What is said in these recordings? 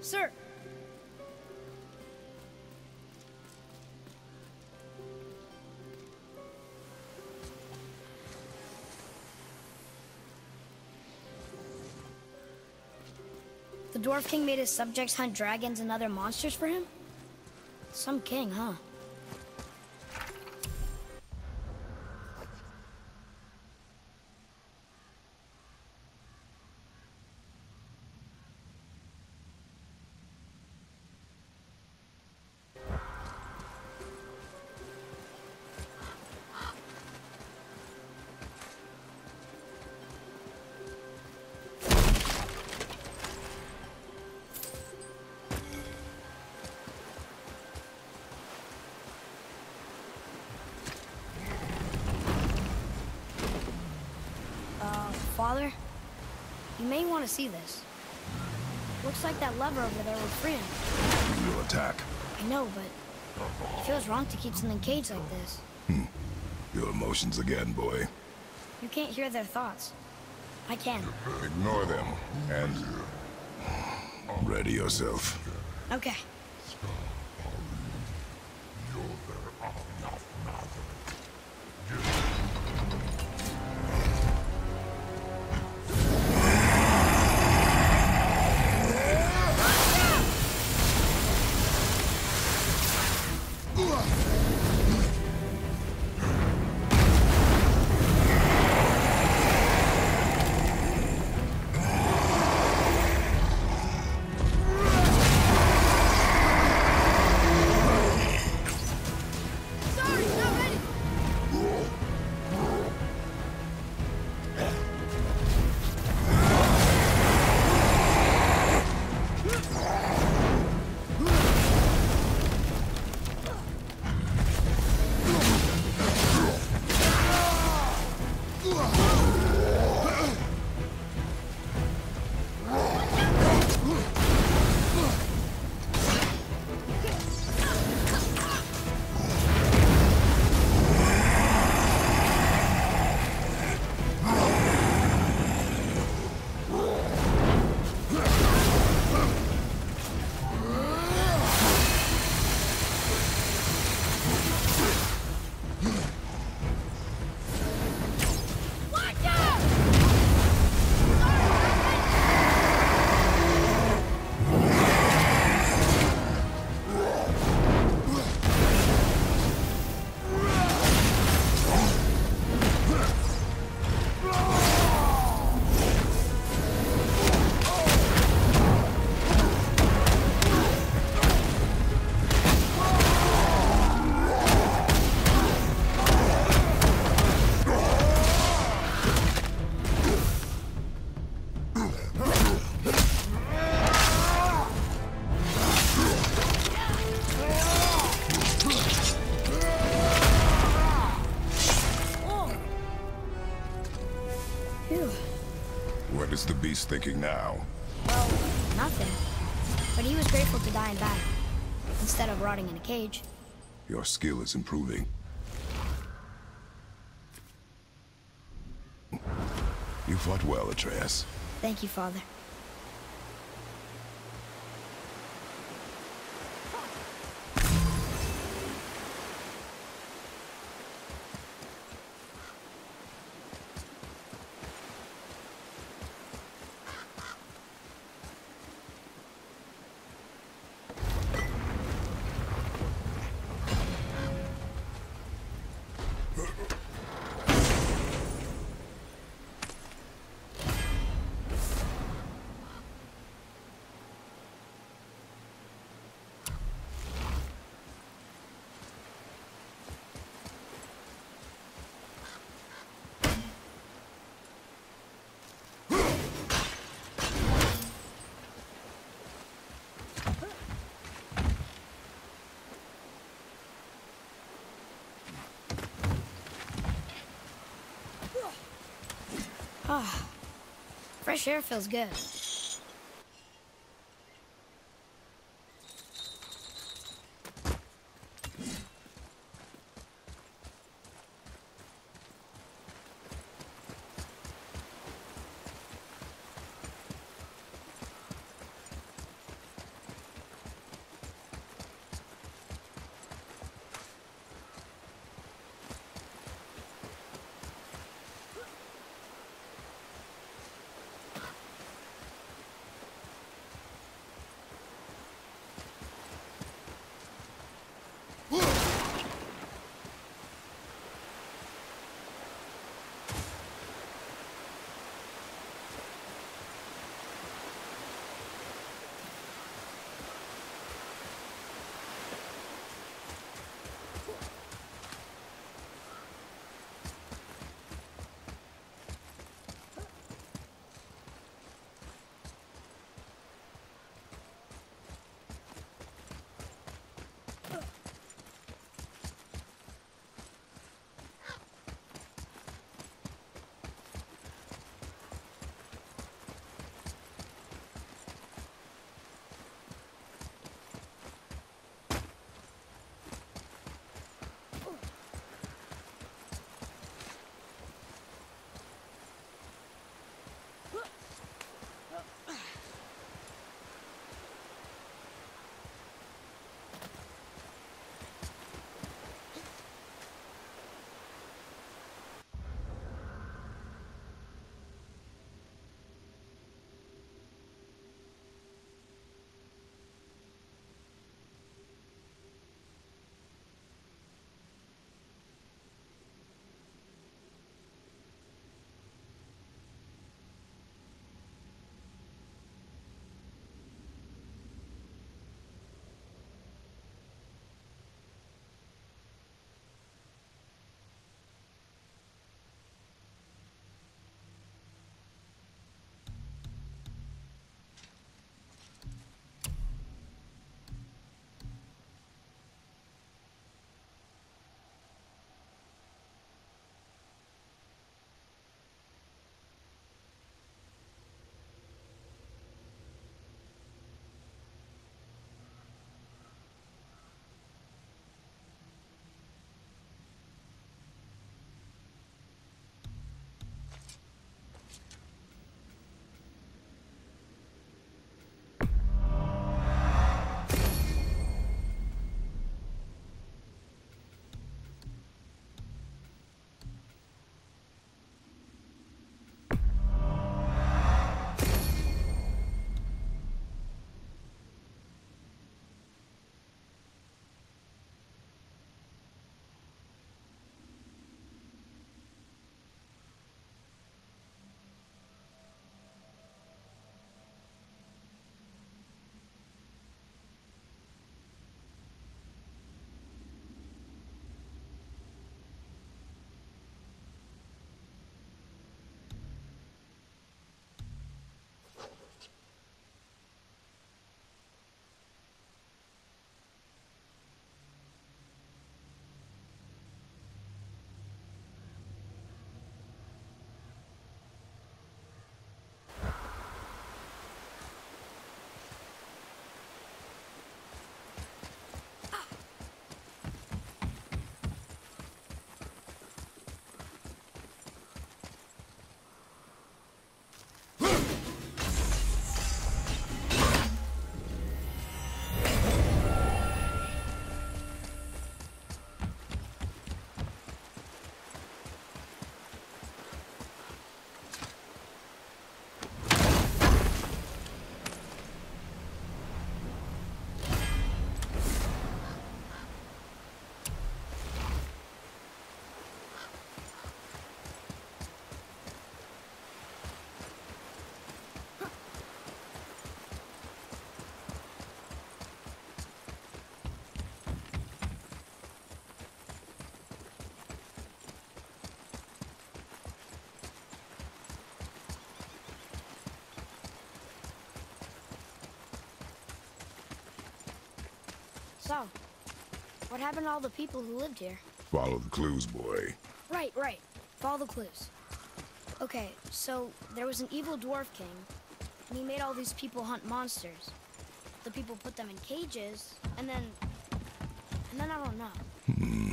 Sir. The Dwarf King made his subjects hunt dragons and other monsters for him? Some king, huh? Father? You may want to see this. Looks like that lever over there will free him. you'll attack. I know, but it feels wrong to keep something caged like this. Hmm. Your emotions again, boy. You can't hear their thoughts. I can. Ignore them, and... Ready yourself. Okay. Thinking now? Well, nothing. But he was grateful to die in battle, instead of rotting in a cage. Your skill is improving. You fought well, Atreus. Thank you, Father. Ah, fresh air feels good. So, what happened to all the people who lived here? Follow the clues, boy. Right, right. Follow the clues. Okay, so there was an evil dwarf king, and he made all these people hunt monsters. The people put them in cages, and then. and then I don't know. Hmm.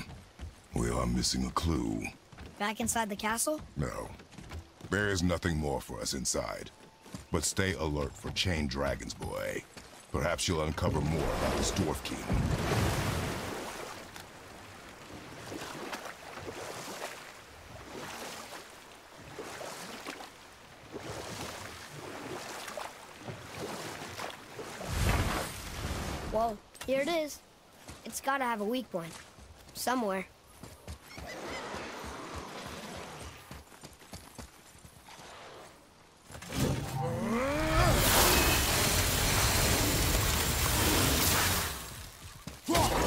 We are missing a clue. Back inside the castle? No. There is nothing more for us inside. But stay alert for chained dragons, boy. Perhaps you'll uncover more about this Dwarf King. Well, here it is. It's gotta have a weak point. Somewhere. I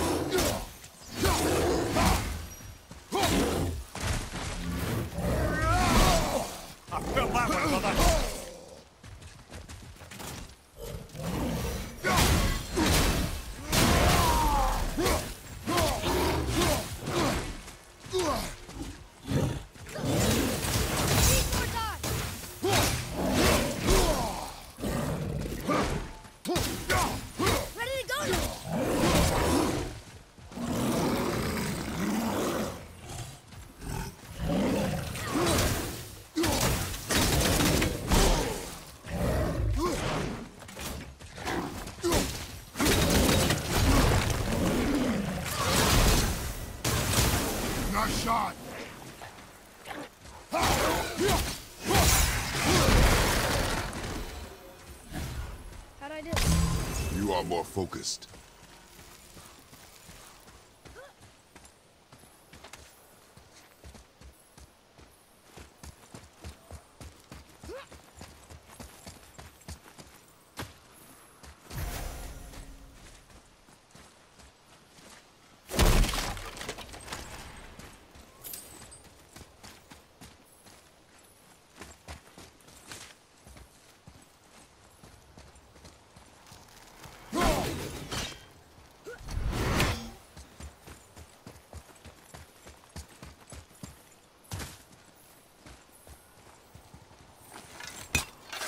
Nice shot! How'd I do? You are more focused.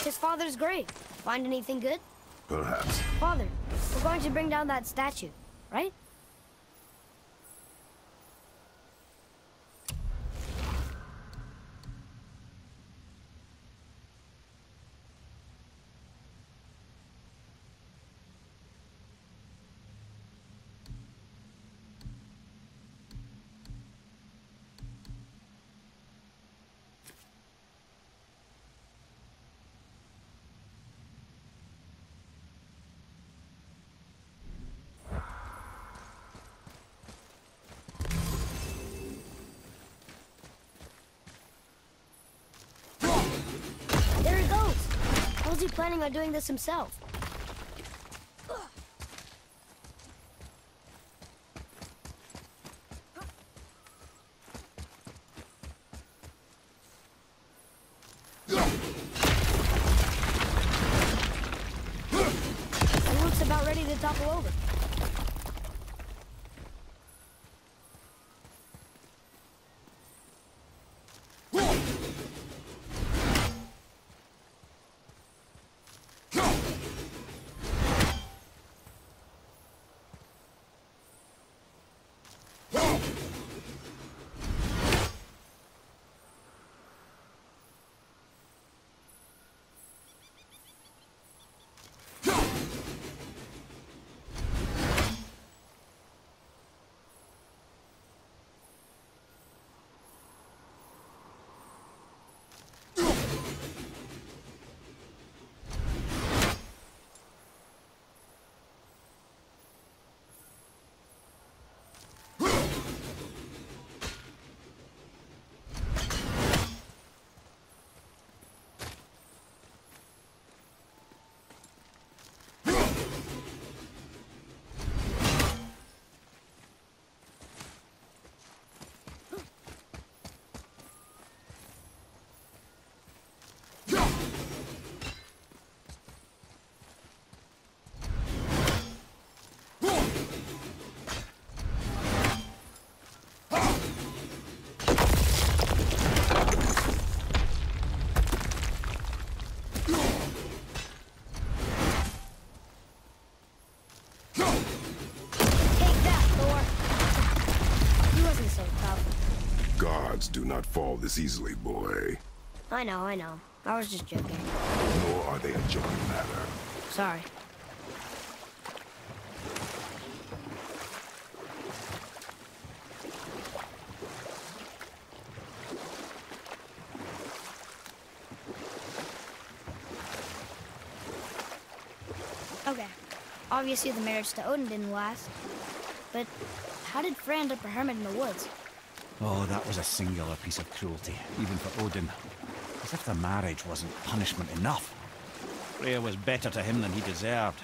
His father's grave. Find anything good? Perhaps. Father, we're going to bring down that statue, right? There he goes! How's he planning on doing this himself? Not fall this easily, boy. I know, I know. I was just joking. Nor are they a joking matter. Sorry. Okay. Obviously the marriage to Odin didn't last. But how did Freya end up a hermit in the woods? Oh, that was a singular piece of cruelty, even for Odin. As if the marriage wasn't punishment enough. Freya was better to him than he deserved.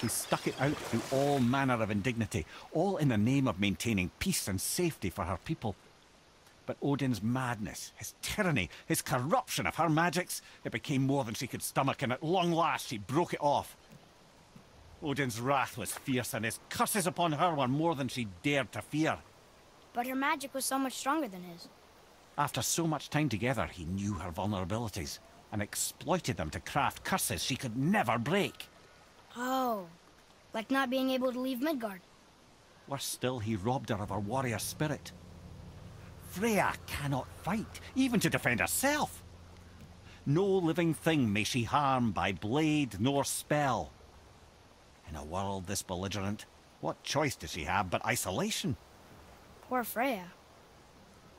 She stuck it out through all manner of indignity, all in the name of maintaining peace and safety for her people. But Odin's madness, his tyranny, his corruption of her magics, it became more than she could stomach, and at long last she broke it off. Odin's wrath was fierce, and his curses upon her were more than she dared to fear. But her magic was so much stronger than his. After so much time together, he knew her vulnerabilities and exploited them to craft curses she could never break. Oh. Like not being able to leave Midgard. Worse still, he robbed her of her warrior spirit. Freya cannot fight, even to defend herself. No living thing may she harm by blade nor spell. In a world this belligerent, what choice does she have but isolation? Poor Freya.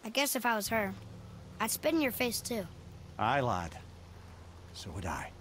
I guess if I was her, I'd spit in your face too. Aye, lad. So would I.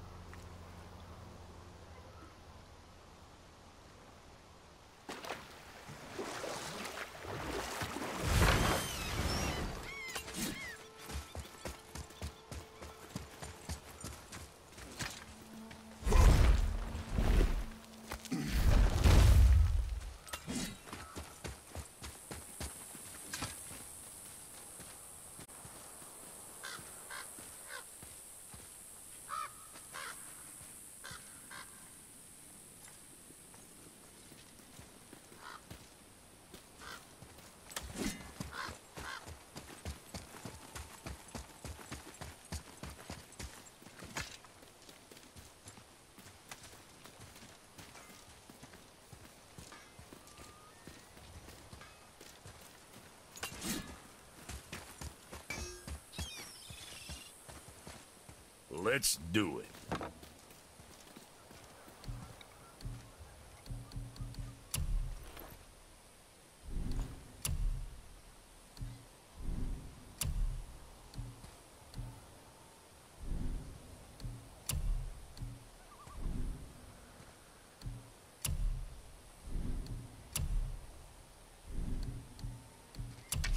Let's do it.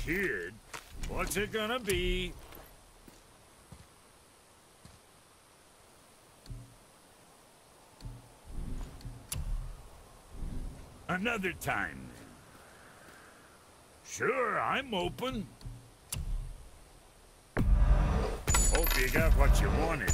Kid, what's it gonna be? Another time. Sure, I'm open. Hope you got what you wanted.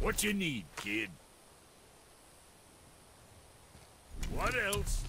What you need, kid? What else?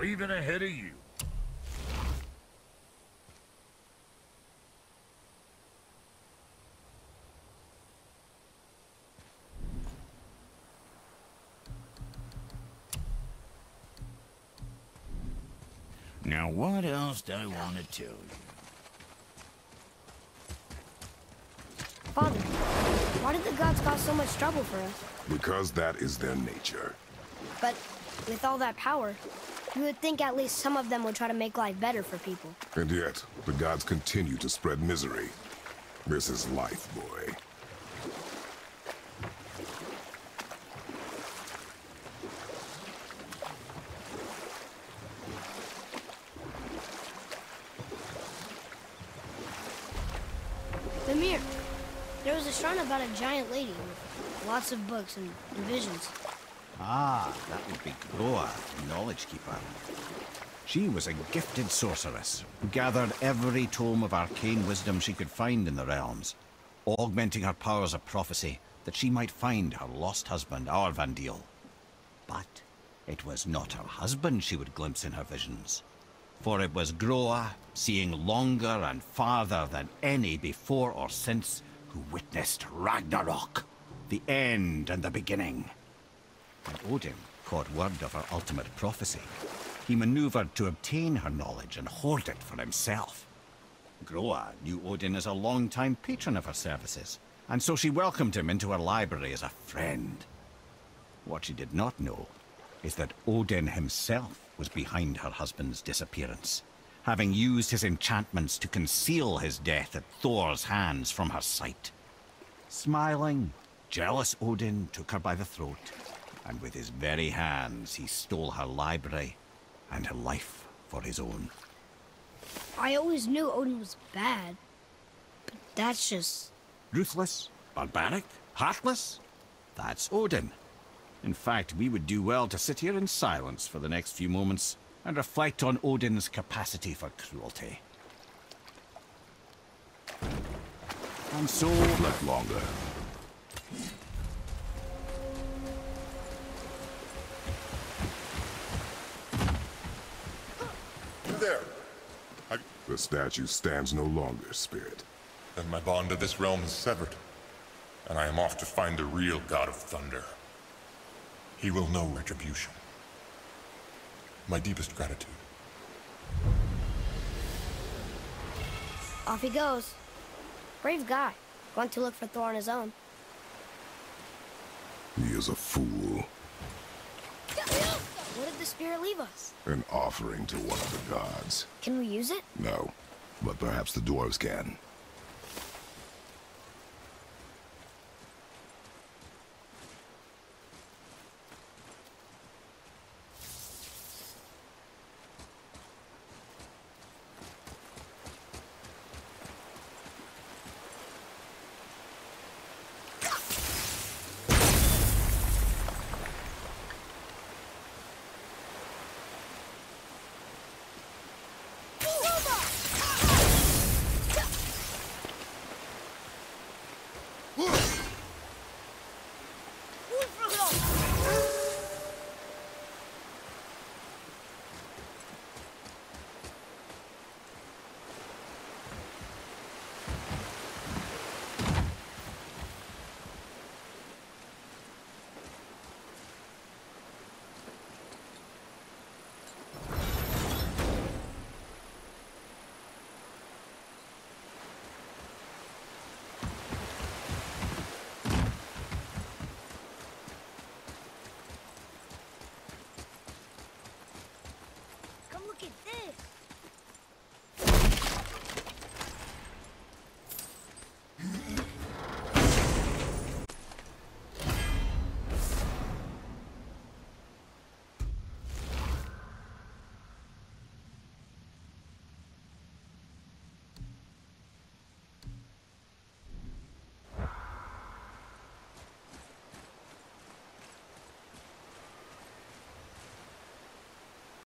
Cleaving ahead of you. Now, what else do I want to tell you? Father, why did the gods cause so much trouble for us? Because that is their nature. But with all that power, you would think at least some of them would try to make life better for people. And yet, the gods continue to spread misery. This is life, boy. The. There was a shrine about a giant lady with lots of books and visions. Ah, that would be Groa, Knowledge Keeper. She was a gifted sorceress who gathered every tome of arcane wisdom she could find in the realms, augmenting her powers of prophecy that she might find her lost husband, Aurvandil. But it was not her husband she would glimpse in her visions, for it was Groa, seeing longer and farther than any before or since, who witnessed Ragnarok, the end and the beginning. When Odin caught word of her ultimate prophecy, he maneuvered to obtain her knowledge and hoard it for himself. Groa knew Odin as a long-time patron of her services, and so she welcomed him into her library as a friend. What she did not know is that Odin himself was behind her husband's disappearance, having used his enchantments to conceal his death at Thor's hands from her sight. Smiling, jealous Odin took her by the throat, and with his very hands he stole her library and her life for his own. I always knew Odin was bad, but that's just... Ruthless, barbaric, heartless? That's Odin. In fact, we would do well to sit here in silence for the next few moments and reflect on Odin's capacity for cruelty. And so... Reflect longer. There? I, The statue stands no longer, Spirit. then my bond to this realm is severed, and I am off to find the real God of Thunder. He will know retribution. My deepest gratitude. Off he goes. Brave guy. Going to look for Thor on his own. He is a fool. The spirit leave us? An offering to one of the gods. Can we use it? No, but perhaps the dwarves can.